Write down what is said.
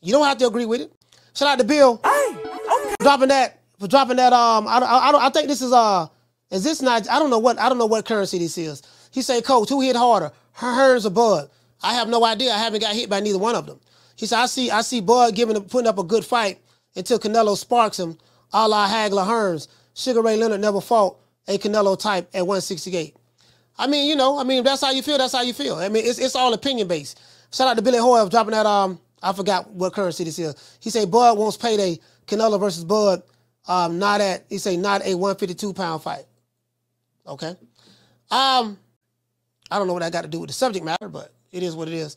You don't have to agree with it. Shout out to Bill. Hey, okay. Dropping that for dropping that. Um, I, I, I don't. I think this is uh, is this not? I don't know what. I don't know what currency this is. He say, Coach, who hit harder, Hearns or Bud? I have no idea. I haven't got hit by neither one of them. He said, I see. I see Bud giving putting up a good fight until Canelo sparks him, a la Hagler Hearns. Sugar Ray Leonard never fought a Canelo type at 168. I mean, you know, I mean, that's how you feel. That's how you feel. I mean, it's it's all opinion based. Shout out to Billy Hoyle dropping that. Um, I forgot what currency this is. He said Bud wants payday. Canelo versus Bud. Um, not at. He say not a 152 pound fight. Okay. Um, I don't know what that got to do with the subject matter, but it is what it is.